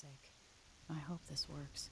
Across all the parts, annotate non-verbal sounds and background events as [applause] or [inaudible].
sake. I hope this works.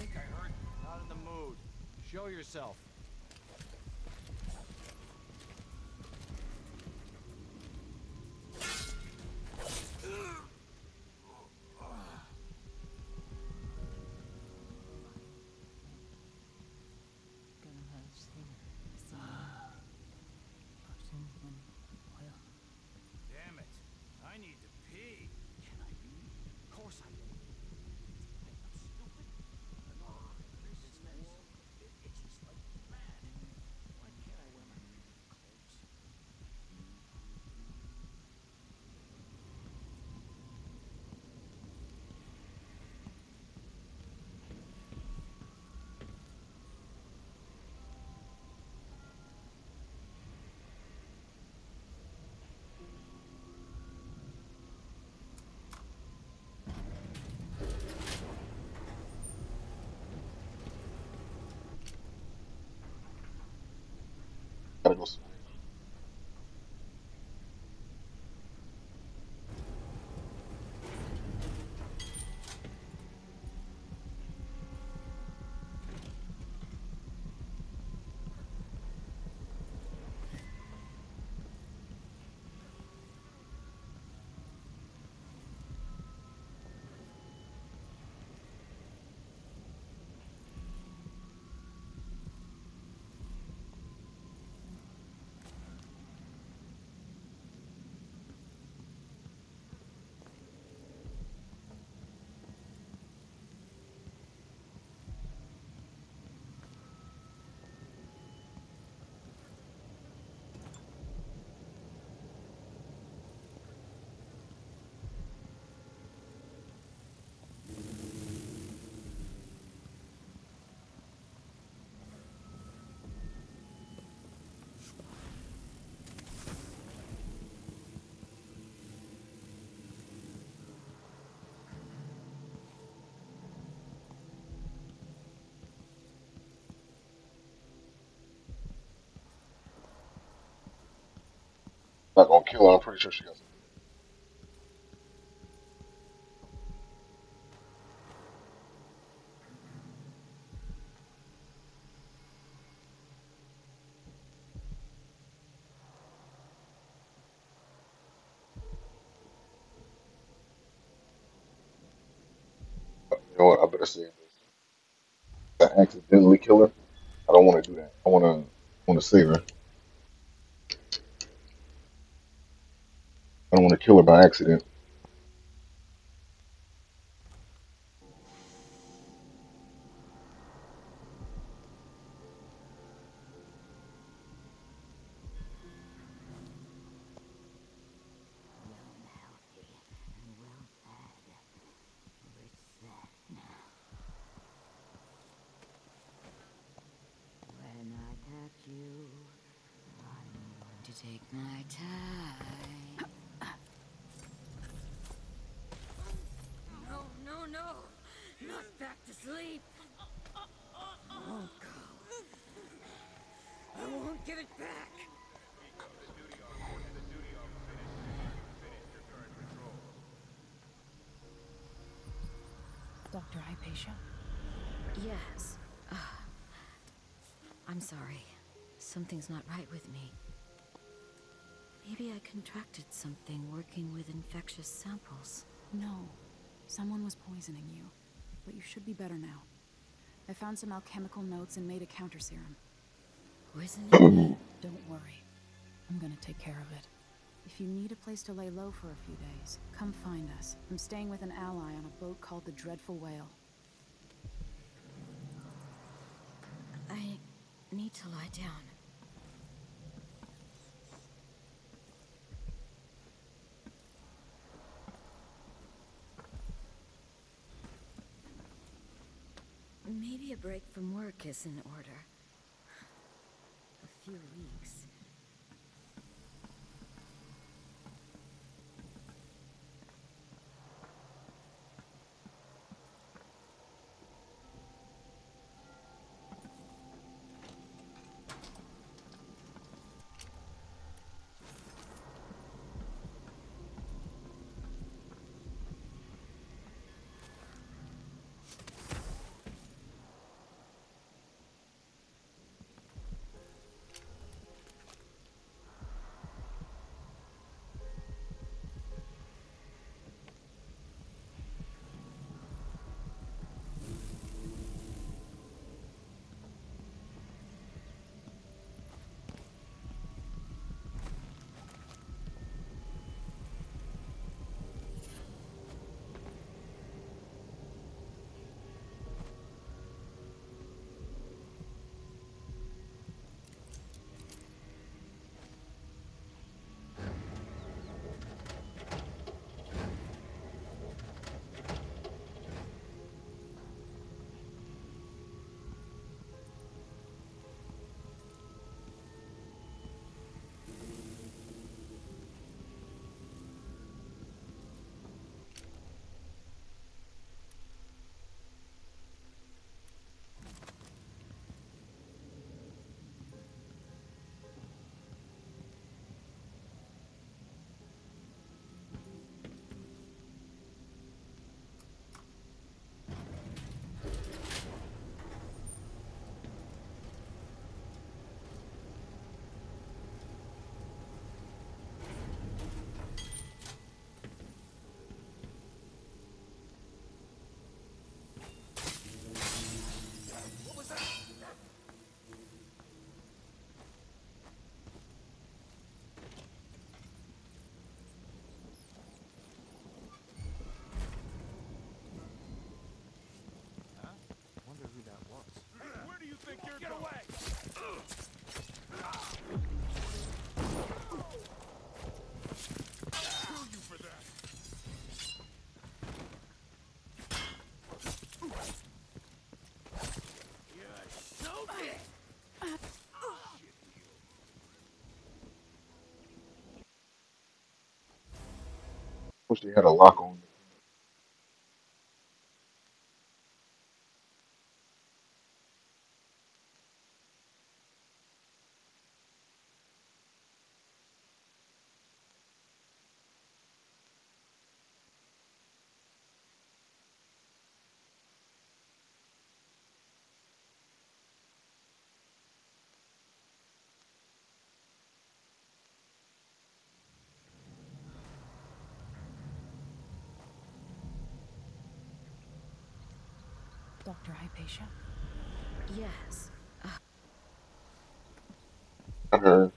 think I heard. Not in the mood. Show yourself. Gonna have seen some person when oil. Damn it. I need to pee. Can I pee? Of course I can. I'm stupid. This is warm. It itches like mad. Why can't I wear my freaking clothes? Gotta Not gonna kill her. I'm pretty sure she got. You know what? I better say this. I accidentally kill her. I don't want to do that. I want to want to save her. I don't want to kill her by accident. young, healthy, and well fed. Rich then. When I packed you, I'm going to take my time. No, no, no! Not back to sleep! won't go. I won't give it back! Dr. Hypatia? Yes. Ah. I'm sorry. Something's not right with me. Maybe I contracted something working with infectious samples. No. Someone was poisoning you. But you should be better now. I found some alchemical notes and made a counter serum. Me? [clears throat] Don't worry. I'm gonna take care of it. If you need a place to lay low for a few days, come find us. I'm staying with an ally on a boat called the Dreadful Wale. I need to lie down. Maybe a break from work is in order. Wish they had a lock on. Dr. Hypatia? Yes. I heard.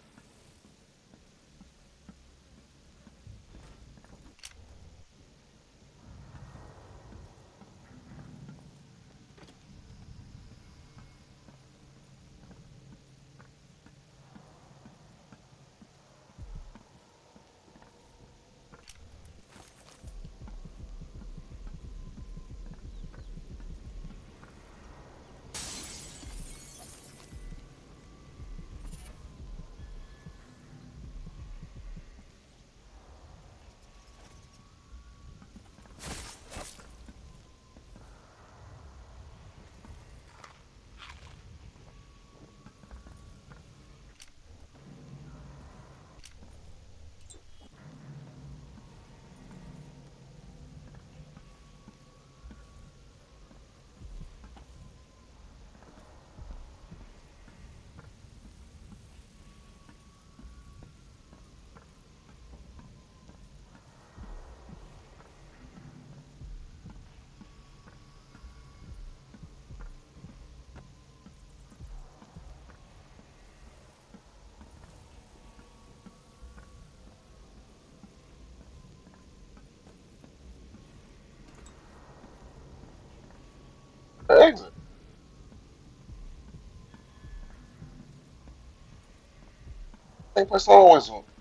tem que prestar 11.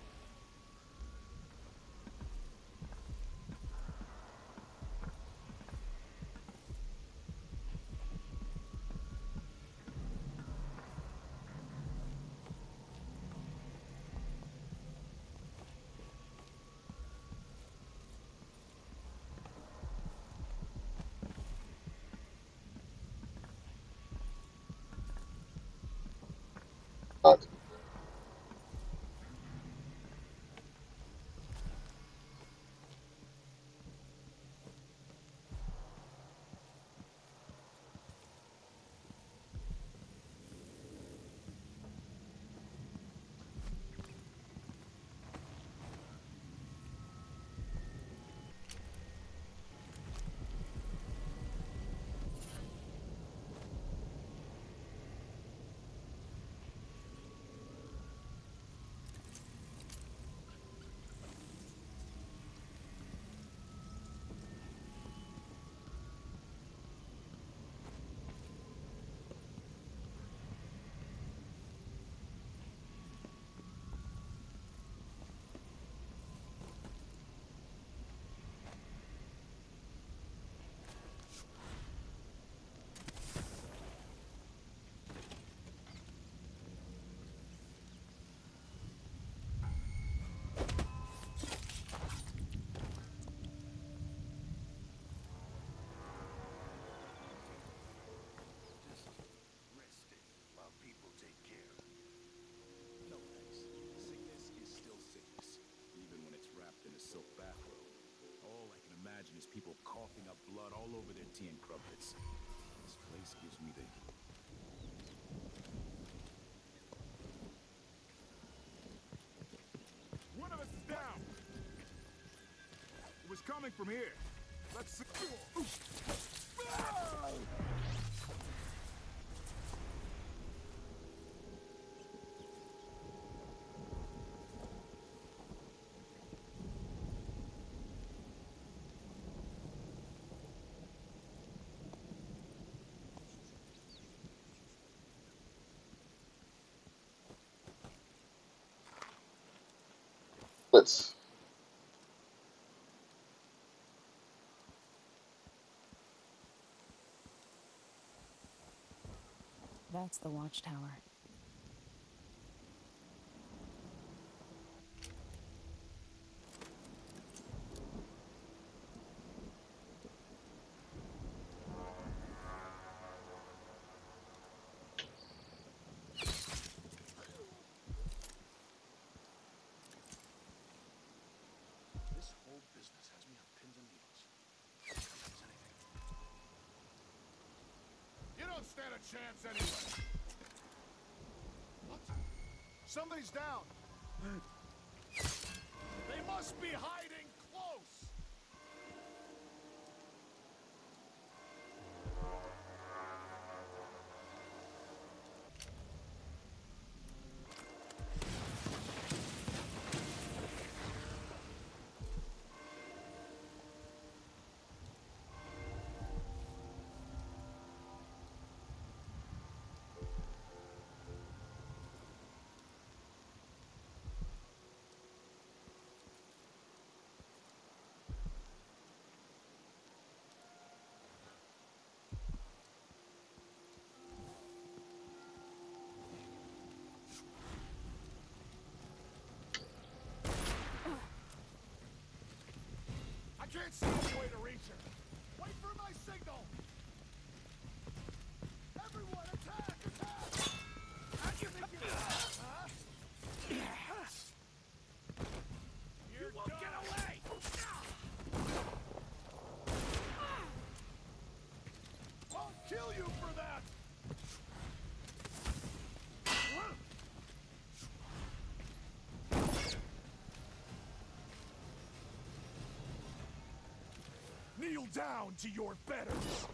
coming from here. Let's see. Let's That's the watchtower. not stand a chance anyway. What? Somebody's down. They must be high. can't see a way to reach her. Wait for my signal. Everyone, attack! down to your betters!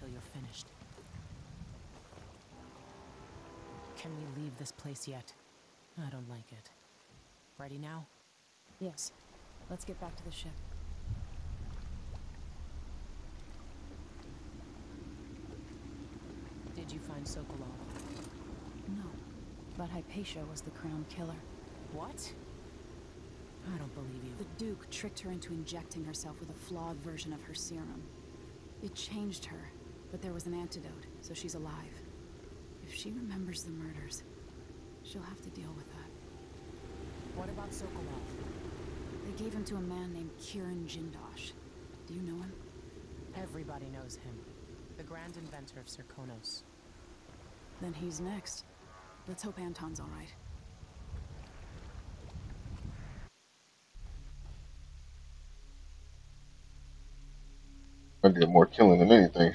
Until you're finished. Can we leave this place yet? I don't like it. Ready now? Yes. Let's get back to the ship. Did you find Sokolov? No. But Hypatia was the crown killer. What? I don't believe you. The Duke tricked her into injecting herself with a flawed version of her serum. It changed her, but there was an antidote, so she's alive. If she remembers the murders, she'll have to deal with that. What about Sokolov? They gave him to a man named Kirin Jindosh. Do you know him? Everybody knows him. The grand inventor of Karnaca. Then he's next. Let's hope Anton's all right. I did more killing than anything.